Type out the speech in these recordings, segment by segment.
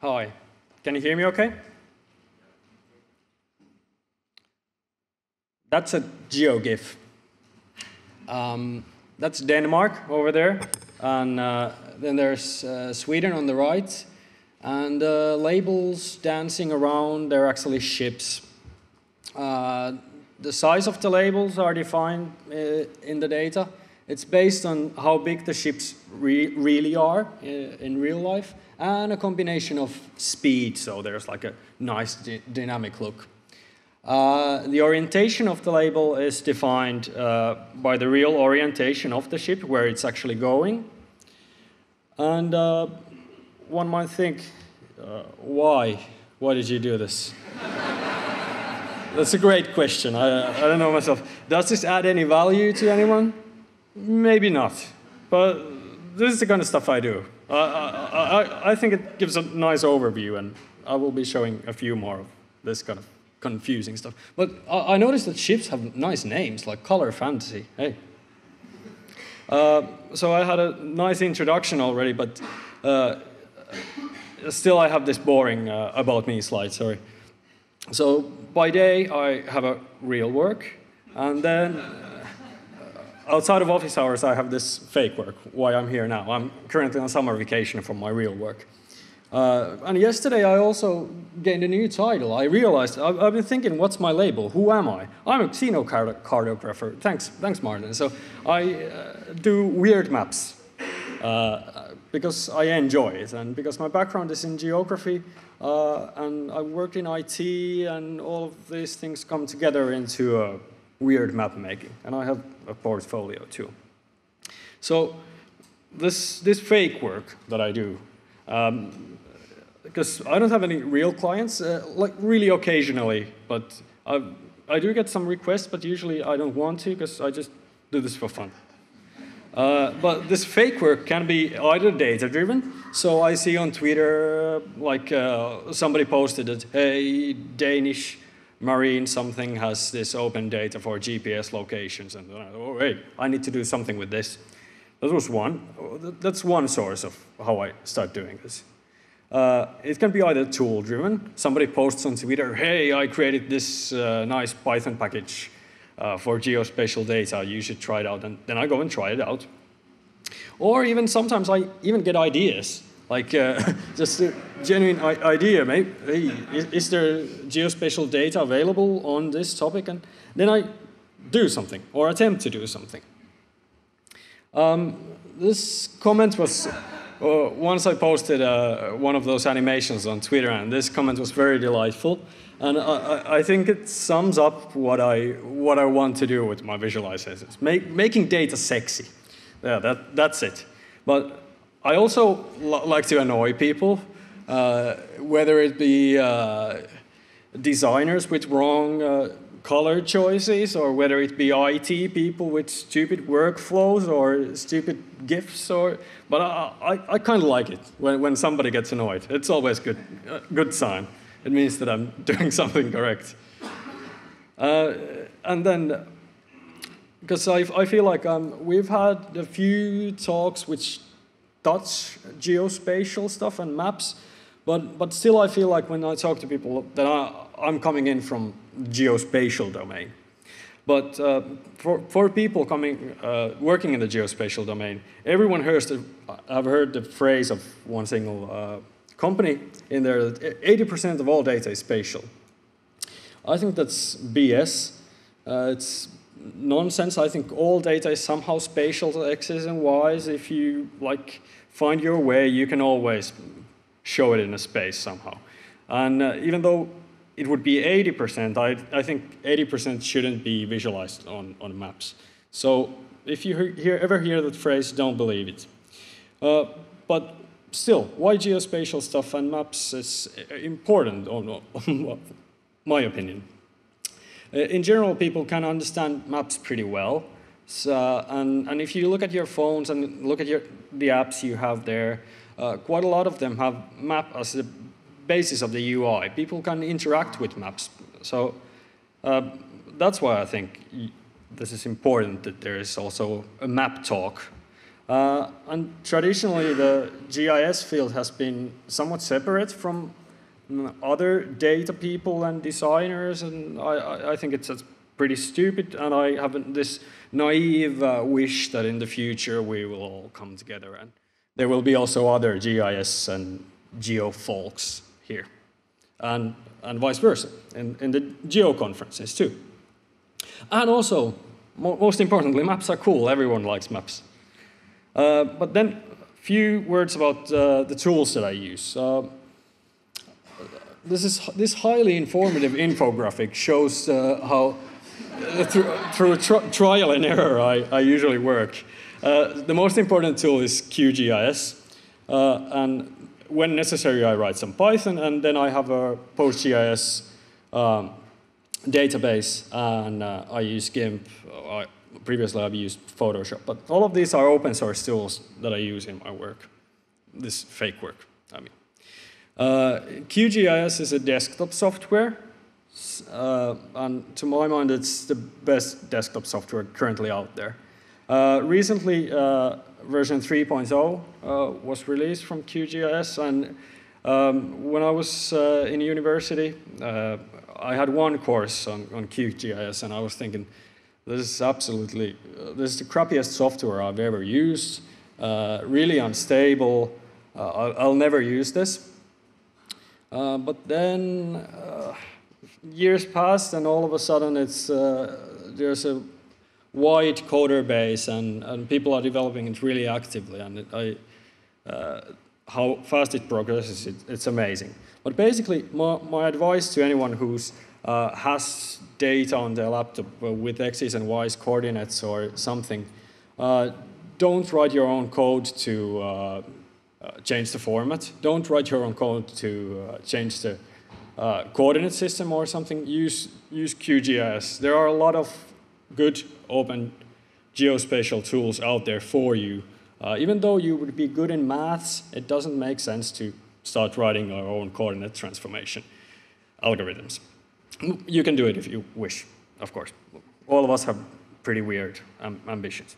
Hi. Can you hear me okay? That's a GeoGIF. Um, that's Denmark over there. And uh, then there's uh, Sweden on the right. And uh, labels dancing around, they're actually ships. Uh, the size of the labels are defined uh, in the data. It's based on how big the ships re really are uh, in real life and a combination of speed, so there's like a nice dynamic look. Uh, the orientation of the label is defined uh, by the real orientation of the ship, where it's actually going. And uh, one might think, uh, why? Why did you do this? That's a great question. I, I don't know myself. Does this add any value to anyone? Maybe not. But this is the kind of stuff I do. I, I, I think it gives a nice overview, and I will be showing a few more of this kind of confusing stuff. But I, I noticed that ships have nice names, like Color Fantasy. Hey. Uh, so I had a nice introduction already, but uh, still I have this boring uh, about me slide, sorry. So by day I have a real work, and then outside of office hours, I have this fake work, why I'm here now. I'm currently on summer vacation from my real work. Uh, and yesterday I also gained a new title. I realized, I've, I've, been thinking, what's my label? Who am I? I'm a xenocartographer. Thanks, thanks Martin. So I uh, do weird maps uh, because I enjoy it and because my background is in geography uh, and I worked in IT and all of these things come together into a weird map making. And I have a portfolio too. So this, this fake work that I do, um, because I don't have any real clients, uh, like really occasionally, but I, I do get some requests, but usually I don't want to because I just do this for fun. Uh, but this fake work can be either data driven. So I see on Twitter, like uh, somebody posted that, hey, Danish marine something has this open data for GPS locations. And oh, hey, I need to do something with this. That was one. That's one source of how I start doing this. Uh, it can be either tool driven. Somebody posts on Twitter, hey, I created this uh, nice Python package uh, for geospatial data. You should try it out. And then I go and try it out. Or even sometimes I even get ideas like uh, just a genuine idea, maybe, hey, is, is, there geospatial data available on this topic? And then I do something or attempt to do something. Um, this comment was, uh, once I posted uh, one of those animations on Twitter and this comment was very delightful. And I, I, think it sums up what I, what I want to do with my visualizations, Make, making data sexy. Yeah, that, that's it. But I also like to annoy people, uh, whether it be uh, designers with wrong uh, color choices, or whether it be IT people with stupid workflows or stupid GIFs. Or, but I, I, I kind of like it when, when somebody gets annoyed. It's always good, uh, good sign. It means that I'm doing something correct. Uh, and then because I, I feel like um, we've had a few talks which touch geospatial stuff and maps, but, but still I feel like when I talk to people that I, I'm coming in from geospatial domain. But uh, for, for people coming, uh, working in the geospatial domain, everyone hears the, I've heard the phrase of one single uh, company in there that 80% of all data is spatial. I think that's BS. Uh, it's nonsense. I think all data is somehow spatial, x's and y's. If you like find your way, you can always show it in a space somehow. And uh, even though it would be 80%, I, I think 80% shouldn't be visualized on, on maps. So if you hear, ever hear that phrase, don't believe it. Uh, but still, why geospatial stuff and maps is important, on, on my opinion. Uh, in general, people can understand maps pretty well. So, and, and if you look at your phones and look at your, the apps you have there, uh, quite a lot of them have map as the basis of the UI. People can interact with maps. So uh, that's why I think this is important that there is also a map talk Uh, and traditionally, the GIS field has been somewhat separate from other data people and designers, and I, I think it's pretty stupid, and I have this naive uh, wish that in the future we will all come together, and there will be also other GIS and geo folks here, and, and vice versa, in, in the geo conferences too. And also, most importantly, maps are cool, everyone likes maps. Uh, but then a few words about uh, the tools that I use. Uh, this, is, this highly informative infographic shows uh, how, uh, through, through tri trial and error, I, I usually work. the most important tool is QGIS. and when necessary, I write some Python, and then I have a PostGIS um, database, and uh, I use GIMP. I, previously, I've used Photoshop, but all of these are open source tools that I use in my work. This fake work, I mean. Uh, QGIS is a desktop software, uh, and to my mind, it's the best desktop software currently out there. Uh, recently, uh, version 3.0 uh, was released from QGIS, and um, when I was in university, I had one course on, on QGIS, and I was thinking, this is absolutely, uh, this is the crappiest software I've ever used, uh, really unstable, uh, I'll, I'll, never use this. Uh, but then uh, years passed, and all of a sudden it's, uh, there's a wide coder base, and, and people are developing it really actively, and it, I, how fast it progresses, it, it's amazing. But basically, my, my advice to anyone who's uh, has data on their laptop uh, with x's and y's coordinates or something, uh, don't write your own code to uh, uh, change the format. Don't write your own code to uh, change the coordinate system or something. Use, use QGIS. There are a lot of good open geospatial tools out there for you uh, even though you would be good in maths, it doesn't make sense to start writing our own coordinate transformation algorithms. You can do it if you wish, of course. All of us have pretty weird um, ambitions.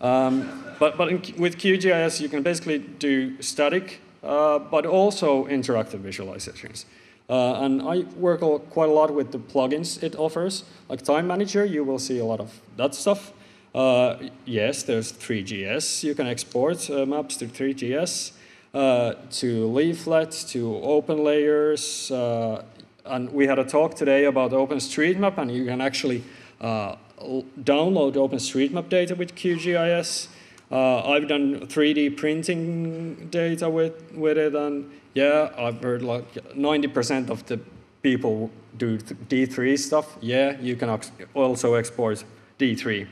Um, but but in, with QGIS, you can basically do static, uh, but also interactive visualizations. Uh, and I work quite a lot with the plugins it offers. Like Time Manager, you will see a lot of that stuff. Uh, yes, there's Three.js. You can export uh, maps to Three.js, uh, to leaflet, to open layers. Uh, and we had a talk today about OpenStreetMap, and you can actually download OpenStreetMap data with QGIS. Uh, I've done 3D printing data with, with it, and yeah, I've heard like 90% of the people do D3 stuff. Yeah, you can also export D3.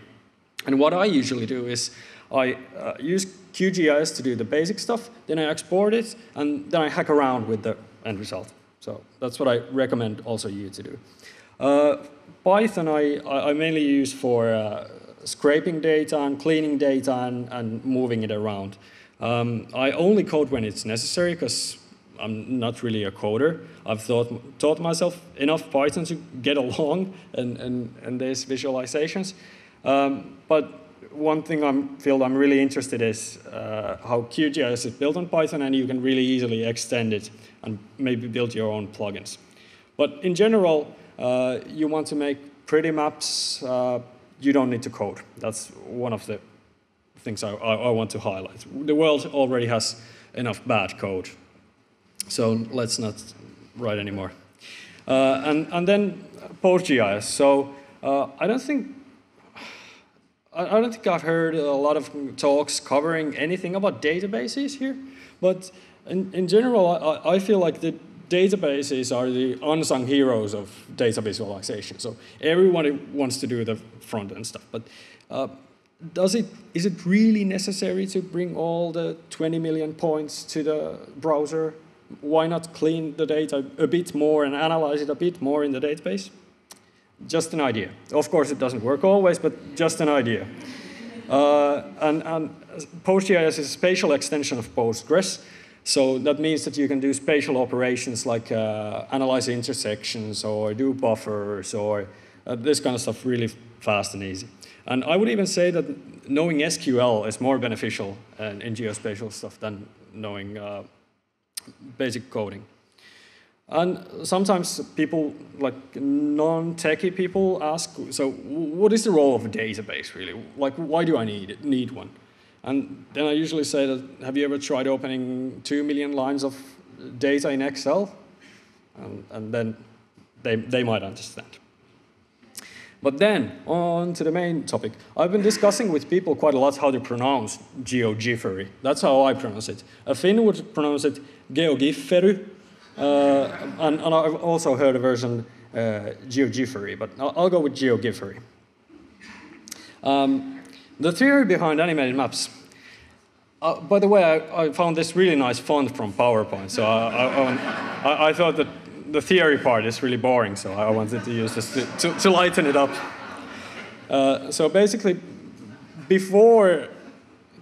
And what I usually do is I uh, use QGIS to do the basic stuff, then I export it, and then I hack around with the end result. So that's what I recommend also you to do. Uh, Python I, I mainly use for uh, scraping data and cleaning data and, and moving it around. Um, I only code when it's necessary because I'm not really a coder. I've thought, taught myself enough Python to get along in, in these visualizations. Um, but one thing I feel I'm really interested is uh, how QGIS is built on Python and you can really easily extend it and maybe build your own plugins. But in general, uh, you want to make pretty maps, uh, you don't need to code. That's one of the things I, I, I, want to highlight. The world already has enough bad code, so let's not write anymore. Uh, and, and then PostGIS. So uh, I don't think I don't think I've heard a lot of talks covering anything about databases here, but in, in general, I, I feel like the databases are the unsung heroes of data visualization. So everyone wants to do the front end stuff, but uh, does it is it really necessary to bring all the 20 million points to the browser? Why not clean the data a bit more and analyze it a bit more in the database? Just an idea. Of course, it doesn't work always, but just an idea. Uh, and, and PostGIS is a spatial extension of Postgres. So that means that you can do spatial operations like uh, analyze intersections or do buffers or uh, this kind of stuff really fast and easy. And I would even say that knowing SQL is more beneficial in, in geospatial stuff than knowing uh, basic coding. And sometimes people, like non-techie people, ask, so what is the role of a database really? Like, why do I need it, need one? And then I usually say that, have you ever tried opening two million lines of data in Excel? And, and then they, they might understand. But then, on to the main topic. I've been discussing with people quite a lot how to pronounce GeoGifery. That's how I pronounce it. A Finn would pronounce it GeoGifery, uh, and, and, I've also heard a version uh, GeoGifery, but I'll, I'll, go with GeoGifery. Um, the theory behind animated maps. Uh, by the way, I, I, found this really nice font from PowerPoint, so I, I, I thought that the theory part is really boring, so I wanted to use this to, to, to lighten it up. Uh, so basically, before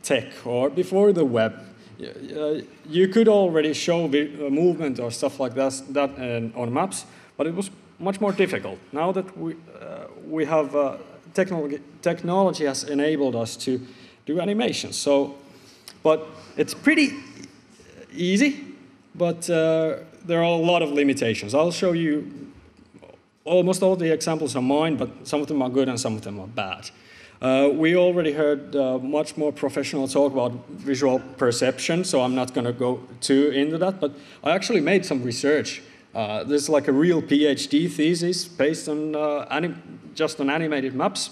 tech or before the web, uh, you could already show movement or stuff like that, that uh, on maps, but it was much more difficult. Now that we, uh, we have uh, technology, technology has enabled us to do animations. So, but it's pretty easy, but uh, there are a lot of limitations. I'll show you almost all the examples are mine, but some of them are good and some of them are bad. Uh, we already heard uh, much more professional talk about visual perception, so I'm not going to go too into that, but I actually made some research. Uh, this is like a real PhD thesis based on uh, just on animated maps.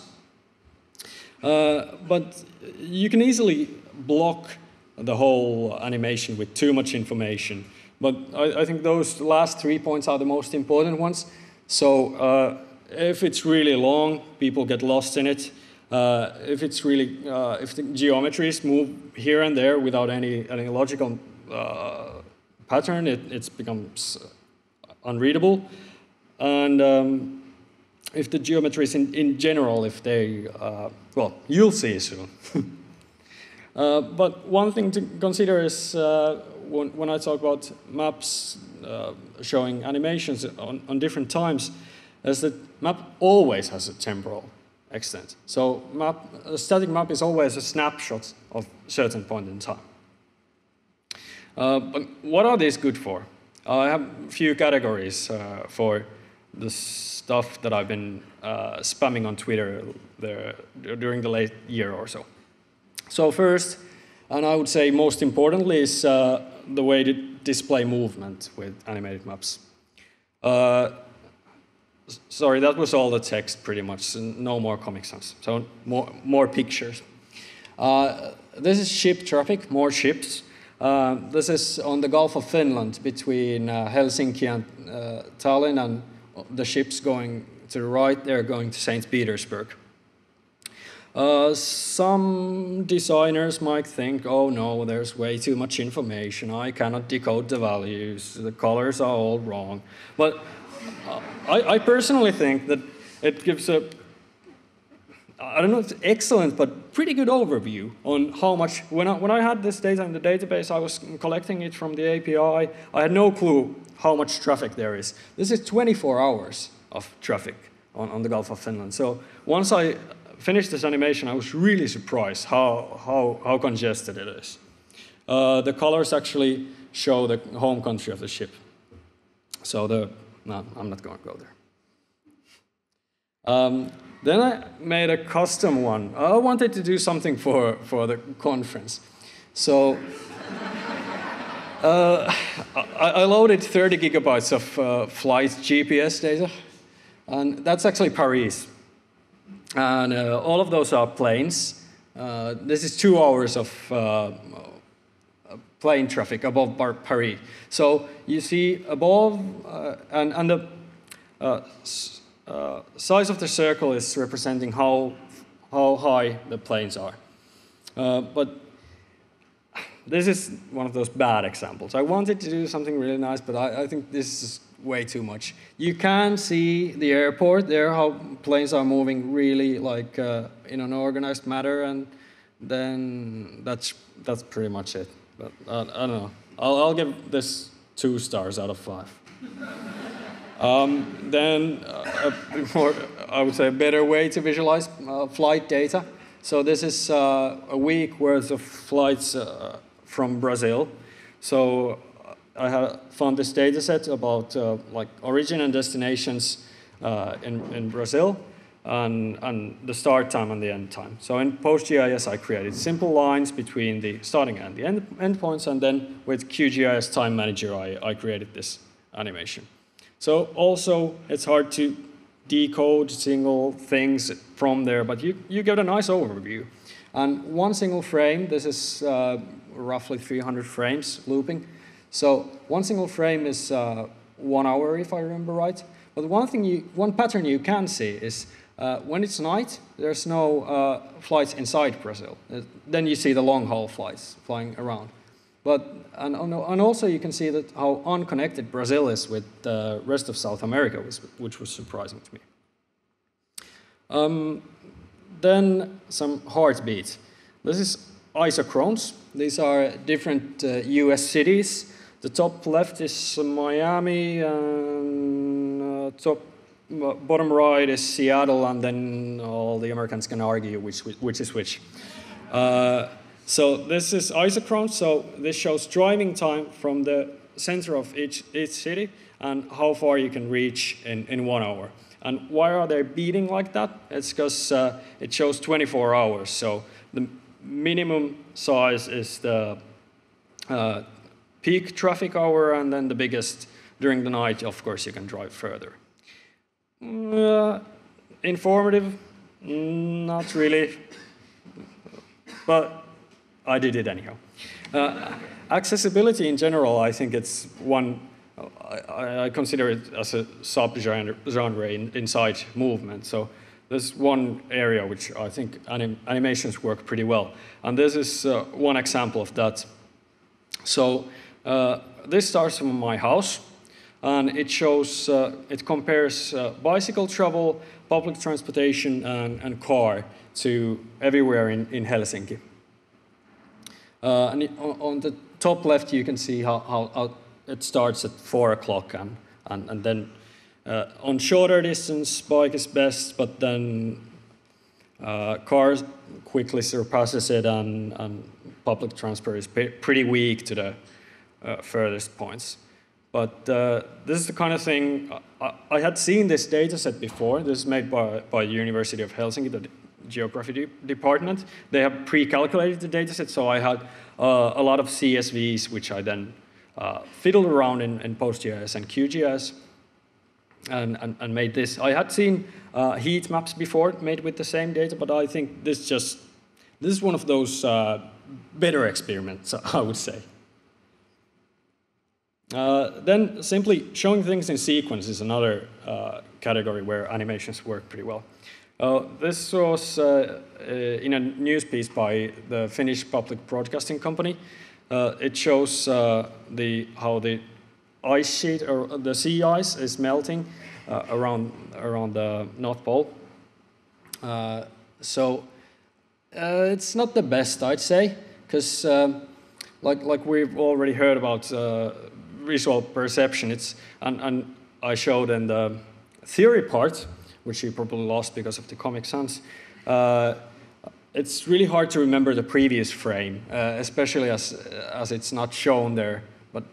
Uh, but you can easily block the whole animation with too much information. But I, I, think those last three points are the most important ones. So uh, if it's really long, people get lost in it. Uh, if it's really, if the geometries move here and there without any, any logical pattern, it it becomes unreadable. And um, if the geometries in, in general, if they, uh, well, you'll see soon. Uh, but one thing to consider is when, when I talk about maps uh, showing animations on, on different times, is that map always has a temporal extent. So map, a static map is always a snapshot of certain point in time. Uh, but what are these good for? I have a few categories uh, for the stuff that I've been uh, spamming on Twitter there, during the late year or so. So first, and I would say most importantly, is uh, the way to display movement with animated maps. Sorry, that was all the text pretty much, no more Comic Sans, so more, more pictures. Uh, this is ship traffic, more ships. Uh, this is on the Gulf of Finland between uh, Helsinki and uh, Tallinn, and the ships going to the right, they're going to St. Petersburg. Uh, some designers might think, oh no, there's way too much information. I cannot decode the values. The colors are all wrong. But uh, I, I, personally think that it gives a, I don't know if it's excellent, but pretty good overview on how much, when I, when I had this data in the database, I was collecting it from the API. I had no clue how much traffic there is. This is 24 hours of traffic on, on the Gulf of Finland. So once I finished this animation, I was really surprised how, how, how congested it is. Uh, the colors actually show the home country of the ship. So the, no, I'm not going to go there. Um, then I made a custom one. I wanted to do something for, for the conference. So uh, I, I, loaded 30 gigabytes of uh, flight GPS data, and that's actually Paris. And uh, all of those are planes. Uh, this is two hours of uh, plane traffic above Paris. So you see above, uh, and, and the uh, uh, size of the circle is representing how, how high the planes are. but this is one of those bad examples. I wanted to do something really nice, but I, I think this is way too much. You can see the airport there, how planes are moving really like uh, in an organized manner, and then that's that's pretty much it. But uh, I don't know. I'll, I'll give this two stars out of five. Um, then uh, a more, I would say, a better way to visualize uh, flight data. So this is uh, a week worth of flights from Brazil. So I have found this data set about uh, like origin and destinations uh, in, in Brazil and, and the start time and the end time. So in PostGIS, I created simple lines between the starting and the end endpoints, and then with QGIS Time Manager, I, I created this animation. So also, it's hard to decode single things from there, but you, you get a nice overview. And one single frame, this is uh, roughly 300 frames looping. So one single frame is uh, one hour, if I remember right. But one thing, you, one pattern you can see is uh, when it's night, there's no uh, flights inside Brazil. Uh, then you see the long haul flights flying around. But, and, and also you can see that how unconnected Brazil is with the rest of South America, which, was surprising to me. Um, then some heartbeat. This is isochrones. These are different uh, US cities. The top left is Miami, and uh, top bottom right is Seattle, and then all the Americans can argue which, which is which. Uh, so this is isochrone, so this shows driving time from the center of each, each city and how far you can reach in, in one hour. And why are they beating like that? It's because uh, it shows 24 hours. So the minimum size is the uh, peak traffic hour, and then the biggest during the night, of course, you can drive further. Uh, informative? Not really. But I did it anyhow. Uh, accessibility in general, I think it's one, I, I consider it as a sub-genre in, inside movement. So there's one area which I think anim animations work pretty well. And this is uh, one example of that. So uh, this starts from my house, and it shows, uh, it compares uh, bicycle travel, public transportation, and, and car to everywhere in, in Helsinki. Uh, and on the top left, you can see how, how, how it starts at 4 o'clock, and, and, and then uh, on shorter distance, bike is best, but then uh, cars quickly surpasses it, and, and public transport is pretty weak to the uh, furthest points. But uh, this is the kind of thing, I, I, had seen this data set before. This is made by, by University of Helsinki, the geography de department. They have pre-calculated the dataset, so I had uh, a lot of CSVs, which I then uh, fiddled around in, in PostGIS and QGIS and, and, and, made this. I had seen uh, heat maps before made with the same data, but I think this just, this is one of those uh, better experiments, I would say. Uh, then simply showing things in sequence is another uh, category where animations work pretty well. Uh, this was uh, uh, in a news piece by the Finnish Public Broadcasting Company. Uh, it shows uh, the, how the ice sheet or the sea ice is melting around, around the North Pole. so it's not the best, I'd say, because um, like, like we've already heard about visual perception, it's, and, and I showed in the theory part, which you probably lost because of the Comic Sans. Uh, it's really hard to remember the previous frame, uh, especially as, as it's not shown there. But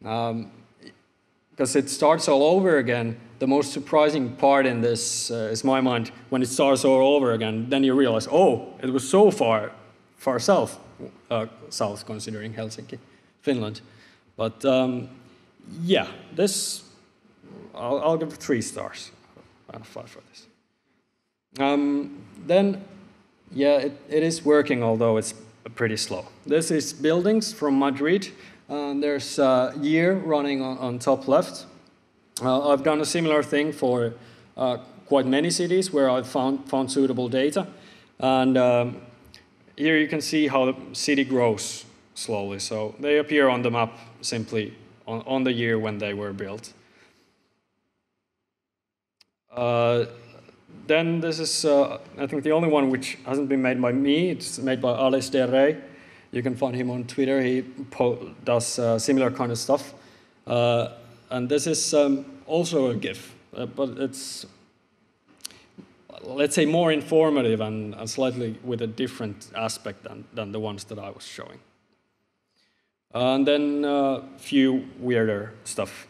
because um, it starts all over again, the most surprising part in this uh, is my mind when it starts all over again. Then you realize, oh, it was so far, far south, uh, south considering Helsinki, Finland. But um, yeah, this I'll, I'll give three stars and five for this. Um, then, yeah, it, it is working, although it's pretty slow. This is buildings from Madrid. Uh, there's a year running on, on top left. Uh, I've done a similar thing for uh, quite many cities where I've found, found suitable data. And um, here you can see how the city grows slowly. So they appear on the map simply on, on the year when they were built. Uh, then this is, uh, I think, the only one which hasn't been made by me. It's made by Alex Del Rey. You can find him on Twitter. He does uh, similar kind of stuff. And this is um, also a GIF, but it's let's say more informative and, and, slightly with a different aspect than, than the ones that I was showing. And then a uh, few weirder stuff.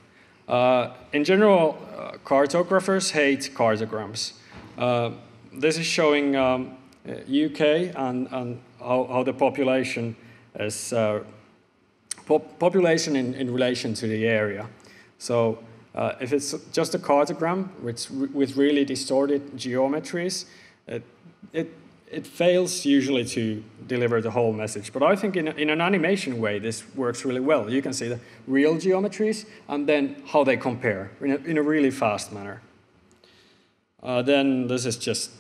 Uh, in general, uh, cartographers hate cartograms. Uh, this is showing um, UK and, and how, how, the population is uh, pop population in, in relation to the area. So uh, if it's just a cartogram with, with really distorted geometries, it, it, it fails usually to deliver the whole message. But I think in, in an animation way, this works really well. You can see the real geometries and then how they compare in a, in a really fast manner. Uh, then this is just,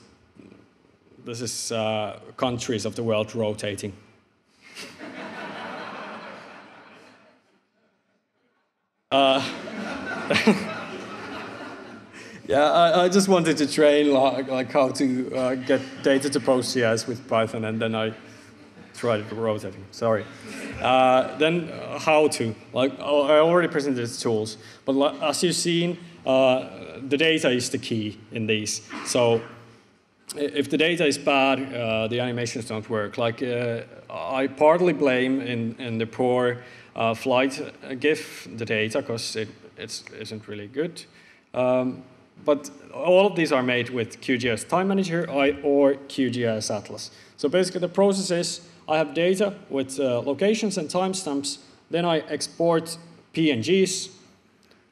this is uh, countries of the world rotating. uh, yeah, I, I, just wanted to train like, like how to uh, get data to PostGIS with Python, and then I tried rotating. Sorry. Uh, then uh, how to? Like oh, I already presented the tools, but as you've seen, uh, the data is the key in these. So if the data is bad, uh, the animations don't work. Like uh, I partly blame in, in the poor uh, flight GIF the data because it it's, isn't really good. Um, but all of these are made with QGIS Time Manager or QGIS Atlas. So basically the process is I have data with uh, locations and timestamps, then I export PNGs,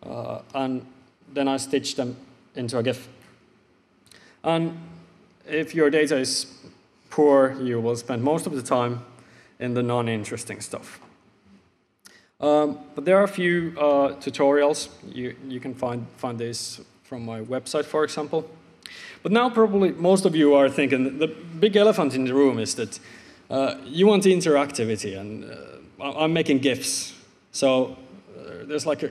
uh, and then I stitch them into a GIF. And if your data is poor, you will spend most of the time in the non-interesting stuff. Um, but there are a few uh, tutorials. You, you can find, find this from my website, for example. But now probably most of you are thinking the big elephant in the room is that uh, you want interactivity, and uh, I'm making GIFs. So uh, there's like a,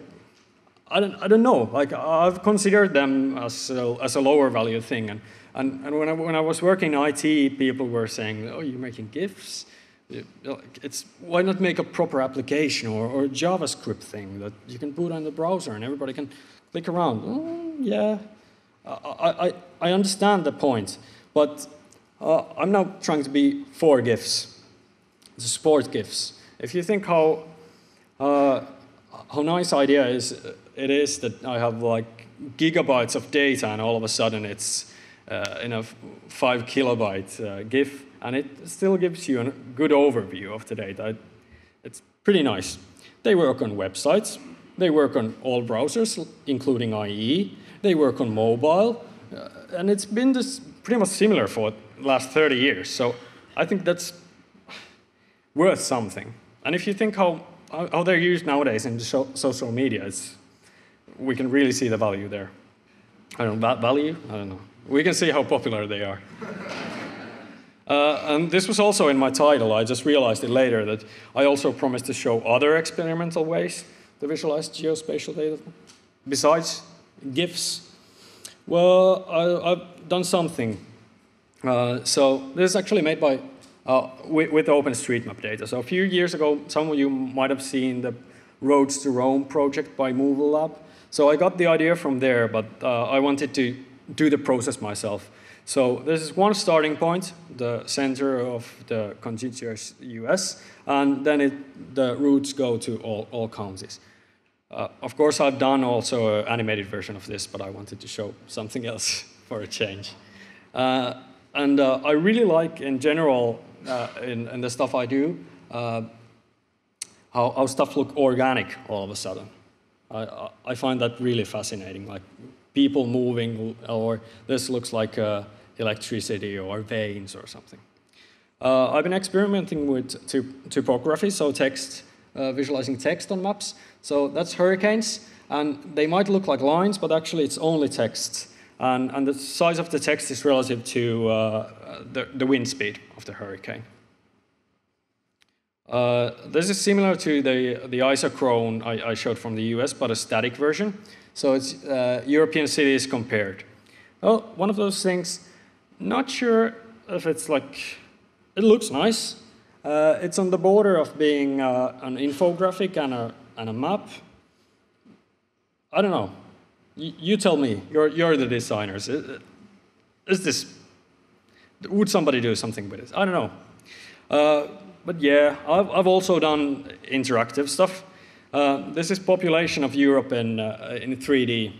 I don't, I don't know, like I've considered them as a, as a lower value thing. And, and, and when, I, when I was working in IT, people were saying, oh, you're making GIFs? it's why not make a proper application or, or JavaScript thing that you can put on the browser and everybody can click around. Oh, yeah, I, I, I understand the point, but uh, I'm now trying to be for GIFs, to support GIFs. If you think how uh, how nice idea is it is that I have like gigabytes of data and all of a sudden it's uh, in a five kilobyte uh, GIF and it still gives you a good overview of the data. It's pretty nice. They work on websites, they work on all browsers, including IE, they work on mobile, uh, and it's been this pretty much similar for the last 30 years. So I think that's worth something. And if you think how, how they're used nowadays in social media, it's, we can really see the value there. I don't know, value? I don't know. We can see how popular they are. Uh, and this was also in my title. I just realized it later that I also promised to show other experimental ways to visualize geospatial data besides GIFs. Well, I, have done something. Uh, so this is actually made by uh, with, with OpenStreetMap data. So a few years ago, some of you might have seen the Roads to Rome project by Moovel Lab. So I got the idea from there, but uh, I wanted to do the process myself. So this is one starting point, the center of the contiguous US, and then it, the routes go to all, all counties. Uh, of course, I've done also an animated version of this, but I wanted to show something else for a change. Uh, and uh, I really like, in general, uh, in, in, the stuff I do, uh, how, how stuff look organic all of a sudden. I, I find that really fascinating, like people moving, or this looks like electricity or veins or something. I've been experimenting with typography, so text, uh, visualizing text on maps. So that's hurricanes, and they might look like lines, but actually it's only text. And, and the size of the text is relative to uh, the, the wind speed of the hurricane. Uh, this is similar to the, the isochrone I, I, showed from the US, but a static version. So it's uh, European cities compared. Well, one of those things not sure if it's like, it looks nice. Uh, it's on the border of being uh, an infographic and a, and a map. I don't know. you tell me, you're, you're the designers. Is this, would somebody do something with it? I don't know. Uh, but yeah, I've, I've also done interactive stuff. Uh, this is population of Europe in, uh, in 3D.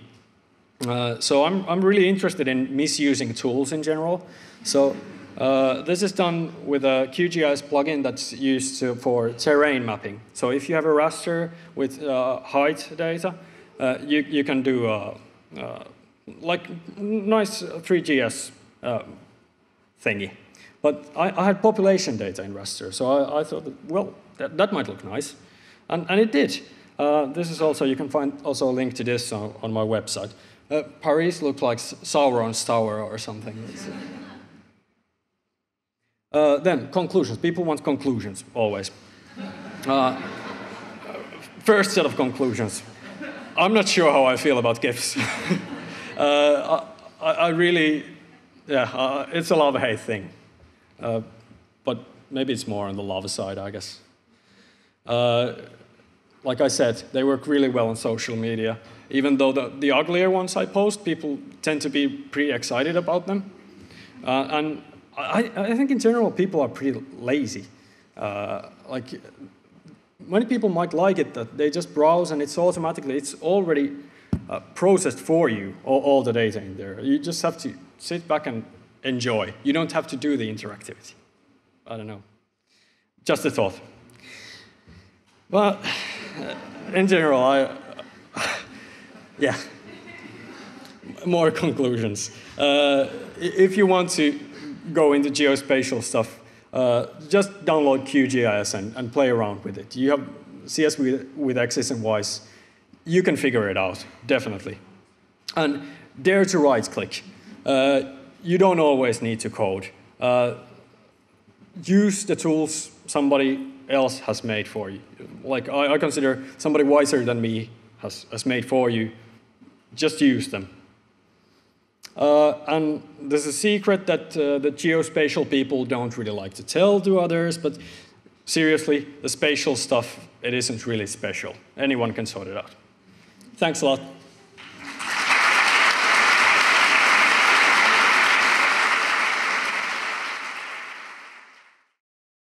Uh, so I'm, I'm really interested in misusing tools in general. So uh, this is done with a QGIS plugin that's used to, for terrain mapping. So if you have a raster with uh, height data, uh, you, you can do a, like nice Three.js thingy. But I, I, had population data in raster, so I, I thought, that, well, that, that might look nice. And, and it did. Uh, this is also, you can find also a link to this on, on my website. Uh, Paris looked like Sauron's tower or something. Uh, then, conclusions. People want conclusions, always. Uh, first set of conclusions. I'm not sure how I feel about GIFs. Uh, I, I, really, yeah, uh, it's a love-hate thing. but maybe it's more on the love side, I guess like I said, they work really well on social media. Even though the, the uglier ones I post, people tend to be pretty excited about them. Uh, and I, I, think in general, people are pretty lazy. Uh, like, many people might like it that they just browse and it's automatically, it's already uh, processed for you, all, all the data in there. You just have to sit back and enjoy. You don't have to do the interactivity. I don't know. Just a thought. Well, in general, I, yeah, more conclusions. Uh, if you want to go into geospatial stuff, uh, just download QGIS and, and, play around with it. You have CS with, with X's and Y's. You can figure it out, definitely. And dare to right click. Uh, you don't always need to code. Uh, use the tools somebody else has made for you. Like I, I consider somebody wiser than me has, has made for you. Just use them. Uh, and there's a secret that uh, the geospatial people don't really like to tell to others, but seriously, the spatial stuff, it isn't really special. Anyone can sort it out. Thanks a lot.